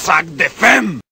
sac de femme!